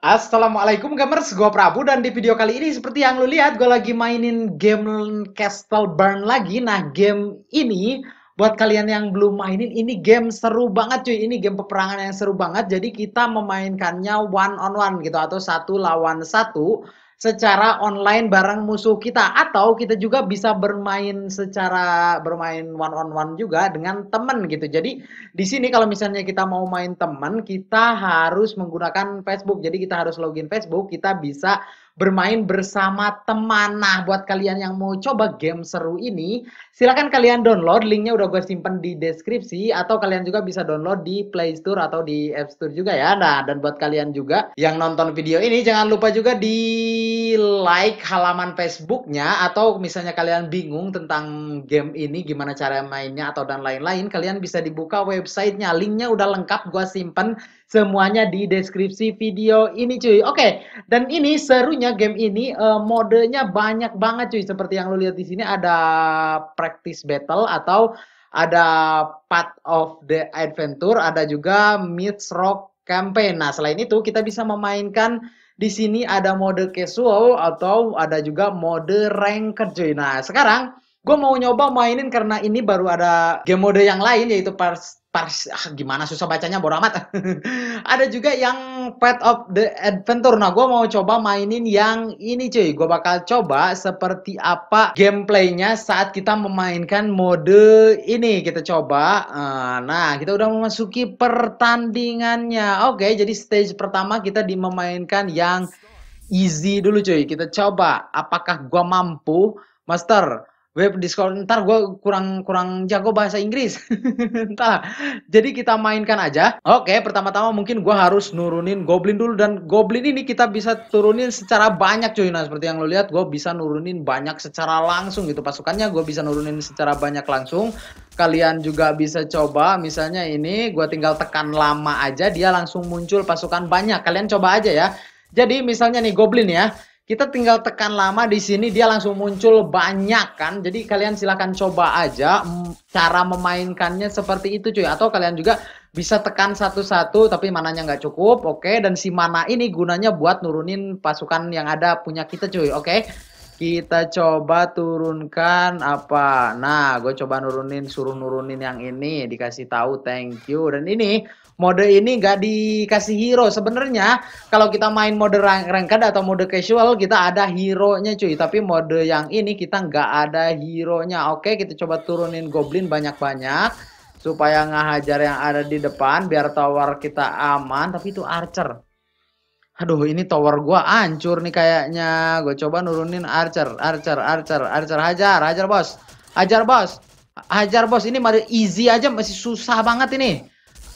Assalamualaikum gamers, gue Prabu dan di video kali ini seperti yang lu lihat gue lagi mainin game Castle Burn lagi. Nah game ini buat kalian yang belum mainin ini game seru banget cuy. Ini game peperangan yang seru banget. Jadi kita memainkannya one on one gitu atau satu lawan satu secara online bareng musuh kita atau kita juga bisa bermain secara bermain one on one juga dengan temen gitu. Jadi di sini kalau misalnya kita mau main temen kita harus menggunakan Facebook. Jadi kita harus login Facebook, kita bisa bermain bersama teman. Nah, buat kalian yang mau coba game seru ini, silahkan kalian download. Linknya udah gue simpen di deskripsi. Atau kalian juga bisa download di Play Store atau di App Store juga ya. Nah, dan buat kalian juga yang nonton video ini, jangan lupa juga di like halaman Facebooknya. Atau misalnya kalian bingung tentang game ini, gimana cara mainnya atau dan lain-lain, kalian bisa dibuka websitenya. Linknya udah lengkap, gue simpen semuanya di deskripsi video ini cuy. Oke, dan ini serunya game ini uh, modenya banyak banget cuy. Seperti yang lo lihat di sini ada practice battle atau ada part of the adventure, ada juga Myths Rock campaign. Nah, selain itu kita bisa memainkan di sini ada mode casual atau ada juga mode ranked cuy. Nah, sekarang gue mau nyoba mainin karena ini baru ada game mode yang lain yaitu pars ah, gimana susah bacanya bodo amat. ada juga yang Path of the Adventure. Nah, gue mau coba mainin yang ini cuy. Gue bakal coba seperti apa gameplaynya saat kita memainkan mode ini. Kita coba. Eh, nah, kita udah memasuki pertandingannya. Oke, jadi stage pertama kita dimemainkan yang easy dulu cuy. Kita coba apakah gue mampu Master web Discord ntar gue kurang kurang jago bahasa Inggris. Ntar. Jadi kita mainkan aja. Oke pertama-tama mungkin gue harus nurunin goblin dulu dan goblin ini kita bisa turunin secara banyak cuy. Nah seperti yang lo lihat gue bisa nurunin banyak secara langsung gitu. Pasukannya gue bisa nurunin secara banyak langsung. Kalian juga bisa coba. Misalnya ini gue tinggal tekan lama aja dia langsung muncul pasukan banyak. Kalian coba aja ya. Jadi misalnya nih goblin ya kita tinggal tekan lama di sini dia langsung muncul banyak kan. Jadi kalian silahkan coba aja cara memainkannya seperti itu cuy. Atau kalian juga bisa tekan satu-satu tapi mananya nggak cukup. Oke dan si mana ini gunanya buat nurunin pasukan yang ada punya kita cuy. Oke. Kita coba turunkan apa? Nah, gue coba nurunin, suruh nurunin yang ini, dikasih tahu thank you. Dan ini mode ini nggak dikasih hero. Sebenarnya kalau kita main mode ranked atau mode casual kita ada hero-nya cuy. Tapi mode yang ini kita nggak ada hero-nya. Oke, kita coba turunin goblin banyak-banyak supaya ngajar yang ada di depan biar tower kita aman. Tapi itu archer. Aduh, ini tower gua hancur nih kayaknya. Gue coba nurunin archer, archer, archer, archer hajar, hajar bos. Hajar bos. Hajar bos ini masih easy aja masih susah banget ini.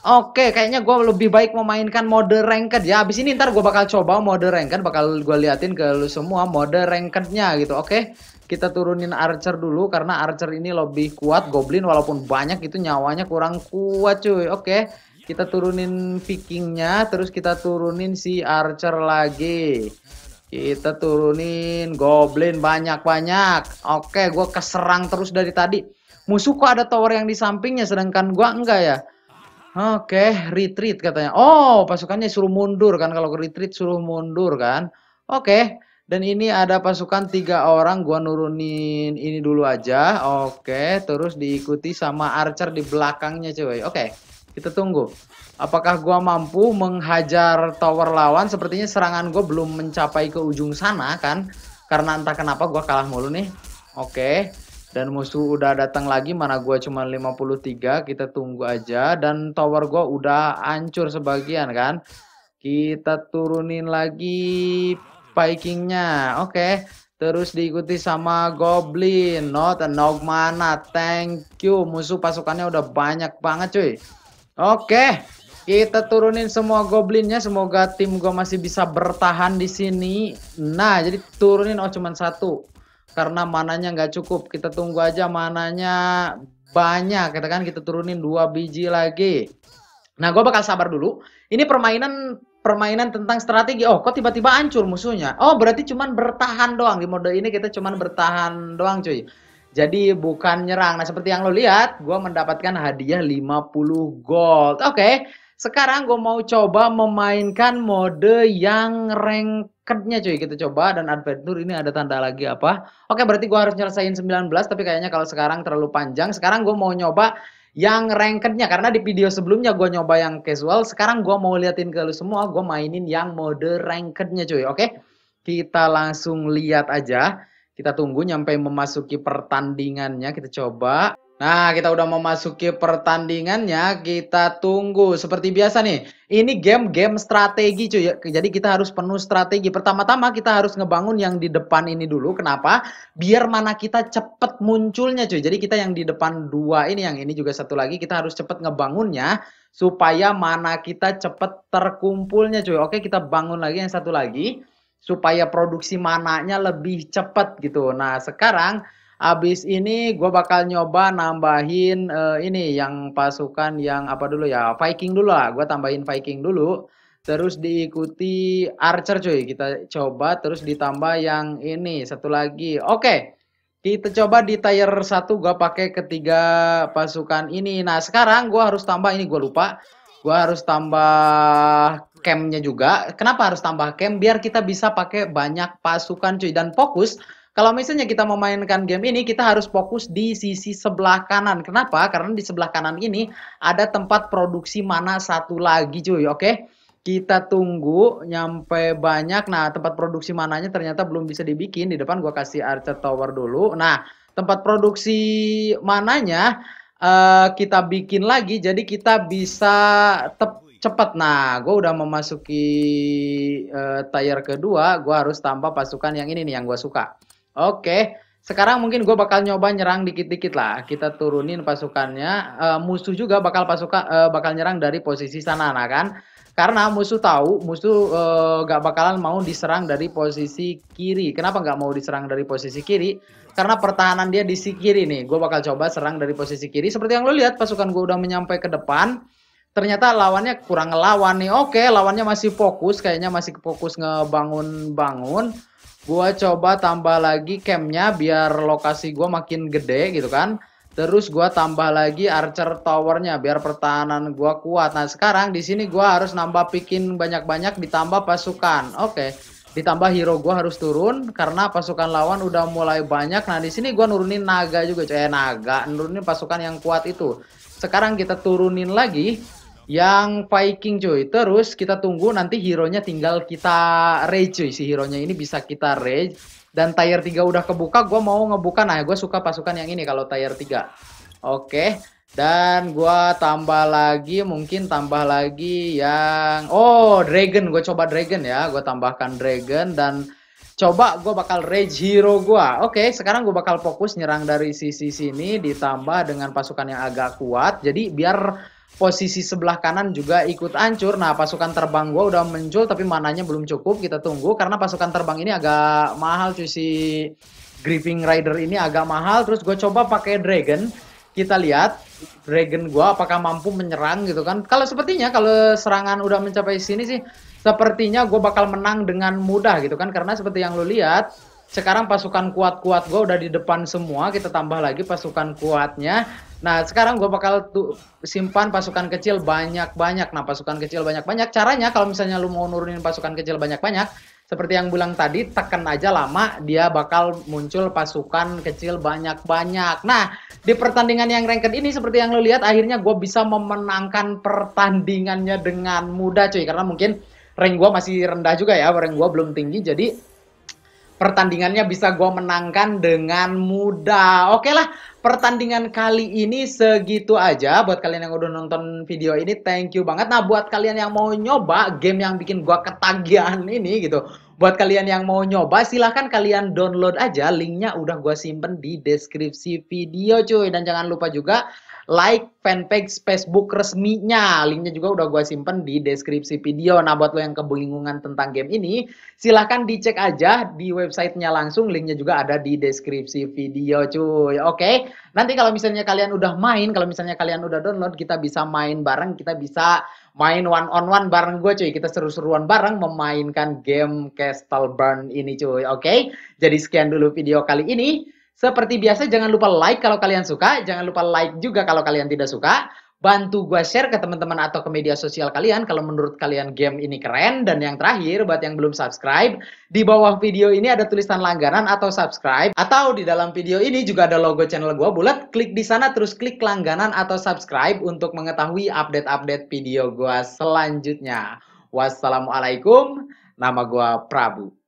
Oke, kayaknya gue lebih baik memainkan mode ranked ya. Abis ini ntar gue bakal coba mode ranked, bakal gue liatin ke lu semua mode rankednya gitu. Oke, kita turunin archer dulu karena archer ini lebih kuat. Goblin walaupun banyak itu nyawanya kurang kuat cuy. Oke, kita turunin vikingnya, terus kita turunin si archer lagi. Kita turunin goblin banyak-banyak. Oke, gue keserang terus dari tadi. Musuh kok ada tower yang di sampingnya, sedangkan gue enggak ya. Oke, retreat katanya. Oh, pasukannya suruh mundur kan kalau retreat suruh mundur kan. Oke. Dan ini ada pasukan tiga orang, gua nurunin ini dulu aja. Oke, terus diikuti sama archer di belakangnya cuy. Oke, kita tunggu. Apakah gua mampu menghajar tower lawan? Sepertinya serangan gua belum mencapai ke ujung sana kan. Karena entah kenapa gua kalah mulu nih. Oke dan musuh udah datang lagi mana gua cuma 53 kita tunggu aja. Dan tower gua udah hancur sebagian kan? Kita turunin lagi Vikingnya oke. Okay. terus diikuti sama Goblin not a mana thank you. Musuh pasukannya udah banyak banget cuy. Oke kita turunin semua goblinnya semoga tim gua masih bisa bertahan di sini. Nah jadi turunin oh cuman satu karena mananya nggak cukup. Kita tunggu aja mananya banyak kita kan. Kita turunin dua biji lagi. Nah gue bakal sabar dulu. Ini permainan permainan tentang strategi. Oh kok tiba-tiba hancur musuhnya? Oh berarti cuman bertahan doang. Di mode ini kita cuman bertahan doang cuy. Jadi bukan nyerang. Nah seperti yang lo lihat gue mendapatkan hadiah 50 gold. Oke. okay. Sekarang gue mau coba memainkan mode yang rankednya cuy. Kita coba dan adventure ini ada tanda lagi apa. Oke berarti gue harus nyelesain 19 tapi kayaknya kalau sekarang terlalu panjang. Sekarang gue mau nyoba yang rankednya karena di video sebelumnya gue nyoba yang casual. Sekarang gue mau liatin ke lu semua. Gue mainin yang mode rankednya cuy. Oke kita langsung lihat aja. Kita tunggu nyampe memasuki pertandingannya. Kita coba. Nah, kita udah memasuki pertandingannya, kita tunggu. Seperti biasa nih, ini game-game strategi cuy. Jadi kita harus penuh strategi. Pertama-tama kita harus ngebangun yang di depan ini dulu. Kenapa? Biar mana kita cepet munculnya cuy. Jadi kita yang di depan dua ini, yang ini juga satu lagi, kita harus cepet ngebangunnya. Supaya mana kita cepet terkumpulnya cuy. Oke, kita bangun lagi yang satu lagi. Supaya produksi mananya lebih cepet gitu. Nah, sekarang Abis ini gue bakal nyoba nambahin uh, ini yang pasukan yang apa dulu ya Viking dulu lah. Gue tambahin Viking dulu. Terus diikuti Archer cuy. Kita coba terus ditambah yang ini satu lagi. Oke. Kita coba di tier 1 gue pakai ketiga pasukan ini. Nah sekarang gue harus tambah ini gue lupa. Gue harus tambah campnya juga. Kenapa harus tambah camp? Biar kita bisa pakai banyak pasukan cuy. Dan fokus kalau misalnya kita memainkan game ini, kita harus fokus di sisi sebelah kanan. Kenapa? Karena di sebelah kanan ini ada tempat produksi mana satu lagi cuy, oke? Kita tunggu nyampe banyak. Nah, tempat produksi mananya ternyata belum bisa dibikin. Di depan gua kasih Archer Tower dulu. Nah, tempat produksi mananya uh, kita bikin lagi. Jadi kita bisa cepat. Nah, gue udah memasuki uh, tier kedua. Gue harus tambah pasukan yang ini nih yang gue suka. Oke, sekarang mungkin gue bakal nyoba nyerang dikit-dikit lah. Kita turunin pasukannya. Uh, musuh juga bakal pasukan uh, bakal nyerang dari posisi sana, nah kan? Karena musuh tahu musuh uh, gak bakalan mau diserang dari posisi kiri. Kenapa gak mau diserang dari posisi kiri? Karena pertahanan dia di sisi kiri nih. Gue bakal coba serang dari posisi kiri. Seperti yang lo lihat, pasukan gue udah menyampai ke depan. Ternyata lawannya kurang ngelawan nih. Oke, lawannya masih fokus. Kayaknya masih fokus ngebangun-bangun gua coba tambah lagi campnya biar lokasi gua makin gede gitu kan. Terus gua tambah lagi archer towernya biar pertahanan gua kuat. Nah sekarang di sini gua harus nambah bikin banyak-banyak ditambah pasukan. Oke okay. ditambah hero gua harus turun karena pasukan lawan udah mulai banyak. Nah di sini gua nurunin naga juga coy. Eh, naga nurunin pasukan yang kuat itu. Sekarang kita turunin lagi yang Viking cuy. Terus kita tunggu nanti hero-nya tinggal kita rage cuy. Si hero-nya ini bisa kita rage. Dan tier 3 udah kebuka, gue mau ngebuka. Nah, gue suka pasukan yang ini kalau tier 3. Oke. Dan gue tambah lagi, mungkin tambah lagi yang... Oh, Dragon. Gue coba Dragon ya. Gue tambahkan Dragon dan... Coba gue bakal rage hero gue. Oke, sekarang gue bakal fokus nyerang dari sisi sini ditambah dengan pasukan yang agak kuat. Jadi biar posisi sebelah kanan juga ikut hancur. Nah, pasukan terbang gue udah muncul tapi mananya belum cukup. Kita tunggu karena pasukan terbang ini agak mahal cuy si Grieving Rider ini agak mahal. Terus gue coba pakai Dragon. Kita lihat Dragon gue apakah mampu menyerang gitu kan. Kalau sepertinya kalau serangan udah mencapai sini sih sepertinya gue bakal menang dengan mudah gitu kan. Karena seperti yang lo lihat sekarang pasukan kuat-kuat gue udah di depan semua kita tambah lagi pasukan kuatnya. Nah sekarang gue bakal tuh simpan pasukan kecil banyak-banyak. Nah pasukan kecil banyak-banyak. Caranya kalau misalnya lu mau nurunin pasukan kecil banyak-banyak seperti yang bilang tadi tekan aja lama dia bakal muncul pasukan kecil banyak-banyak. Nah di pertandingan yang ranked ini seperti yang lu lihat akhirnya gue bisa memenangkan pertandingannya dengan mudah cuy. Karena mungkin rank gue masih rendah juga ya rank gue belum tinggi jadi pertandingannya bisa gue menangkan dengan mudah. Oke lah, pertandingan kali ini segitu aja. Buat kalian yang udah nonton video ini, thank you banget. Nah, buat kalian yang mau nyoba game yang bikin gue ketagihan ini gitu. Buat kalian yang mau nyoba, silahkan kalian download aja. Linknya udah gue simpen di deskripsi video cuy. Dan jangan lupa juga like fanpage Facebook resminya. Linknya juga udah gue simpen di deskripsi video. Nah, buat lo yang kebingungan tentang game ini, silahkan dicek aja di websitenya langsung. Linknya juga ada di deskripsi video, cuy. Oke, nanti kalau misalnya kalian udah main, kalau misalnya kalian udah download, kita bisa main bareng, kita bisa main one on one bareng gue cuy. Kita seru-seruan bareng memainkan game Castle Burn ini cuy. Oke, jadi sekian dulu video kali ini. Seperti biasa jangan lupa like kalau kalian suka, jangan lupa like juga kalau kalian tidak suka. bantu gue share ke teman-teman atau ke media sosial kalian kalau menurut kalian game ini keren. Dan yang terakhir buat yang belum subscribe di bawah video ini ada tulisan langganan atau subscribe. Atau di dalam video ini juga ada logo channel gue bulat klik di sana terus klik langganan atau subscribe untuk mengetahui update-update video gue selanjutnya. Wassalamualaikum. Nama gue Prabu